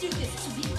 do this to the